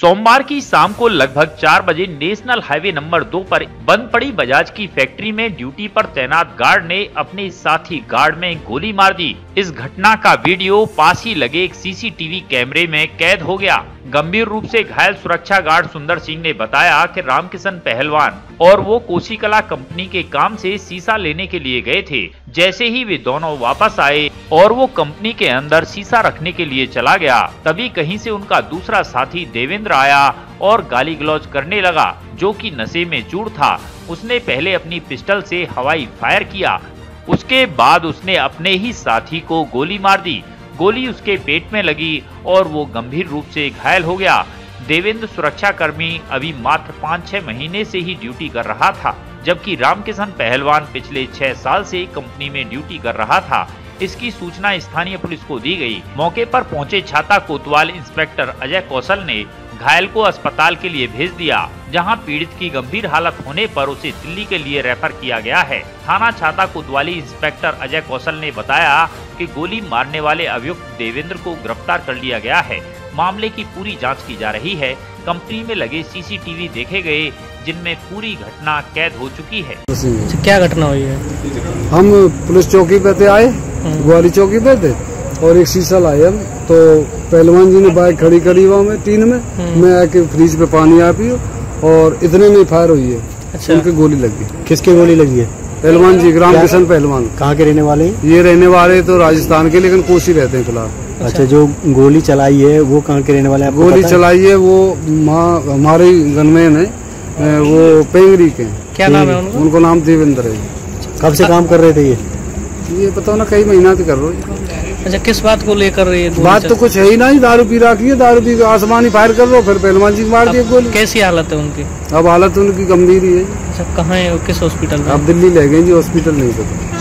सोमवार की शाम को लगभग चार बजे नेशनल हाईवे नंबर दो पर बंद पड़ी बजाज की फैक्ट्री में ड्यूटी पर तैनात गार्ड ने अपने साथी गार्ड में गोली मार दी। इस घटना का वीडियो पास ही लगे एक सीसीटीवी कैमरे में कैद हो गया। गंभीर रूप से घायल सुरक्षा गार्ड सुंदर सिंह ने बताया कि रामकिशन पहलवान और वो कोशिकला कंपनी के काम से शीशा लेने के लिए गए थे जैसे ही वे दोनों वापस आए और वो कंपनी के अंदर शीशा रखने के लिए चला गया, तभी कहीं से उनका दूसरा साथी देवेंद्र आया और गाली गलौज करने लगा, जो कि नशे में चूर था। उसने पहले अपनी पिस्टल से हवाई फायर किया। उसके बाद उसने अपने ही साथी को गोली मार दी। गोली उसके पेट में लगी और वो गंभीर रूप से घायल हो गया। देवेंद्र सुरक्षा कर्मी अभी मात्र पाँच छह महीने से ही ड्यूटी कर रहा था। जबकि रामकिशन पहलवान पिछले छह साल से कंपनी में ड्यूटी कर रहा था। इसकी सूचना स्थानीय पुलिस को दी गई। मौके पर पहुँचे छाता कोतवाल इंस्पेक्टर अजय कौशल ने घायल को अस्पताल के लिए भेज दिया, जहाँ पीड़ित की गंभीर हालत होने पर उसे दिल्ली के लिए रेफर किया गया है। थाना छाता कोतवाली इंस्पेक्टर अजय कौशल ने बताया कि गोली मारने वाले अभियुक्त देवेंद्र को गिरफ़्तार कर लिया गया है। मामले की पूरी जाँच की जा रही है। कंपनी में लगे सीसीटीवी देखे गए जिनमें पूरी घटना कैद हो चुकी है। अच्छा, क्या घटना हुई है? हम पुलिस चौकी पे थे आए ग्वाली चौकी पे थे और एक शीशा लाए हम। तो पहलवान जी ने बाइक खड़ी करी वहाँ में तीन में। मैं आके फ्रिज पे पानी आ पी और इतने में फायर हुई है। अच्छा। उनकी गोली लगी। किसकी गोली लगी है? पहलवान जी ग्राम किशन पहलवान। कहाँ के रहने वाले ये रहने वाले तो राजस्थान के लेकिन कोसी रहते हैं फ़िलहाल। अच्छा जो गोली चलाई है वो कहाँ के रहने वाले हैं गोली चलाई है वो हमारे गनमैन है वो पेंगरी के क्या नाम है उनका? उनको नाम देवेंद्र है। कब से काम कर रहे थे ये? ये बताओ ना कई महीना से कर रहे हो। अच्छा किस बात को लेकर ये गोली बात तो कुछ है ही नहीं दारू पी रखी है दारू पी आसमानी फायर कर रहे हो फिर पहलवान जी मार दिए गोली। कैसी हालत है उनकी? अब हालत उनकी गंभीर ही है। अच्छा कहाँ है? किस हॉस्पिटल में? आप दिल्ली ले गए जी हॉस्पिटल नहीं पता।